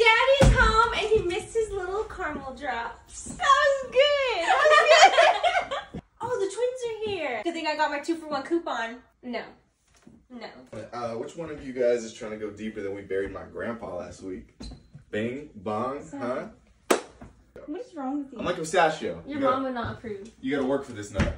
Daddy's home and he missed his little caramel drops. That was good. That was good. Oh, the twins are here. Good thing I got my two for one coupon. No. No. Uh, which one of you guys is trying to go deeper than we buried my grandpa last week? Bing, bong, huh? What is wrong with you? I'm like a pistachio. Your you gotta, mom would not approve. You gotta work for this nut.